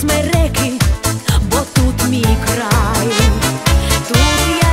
смереки, бо тут мій край, тут я.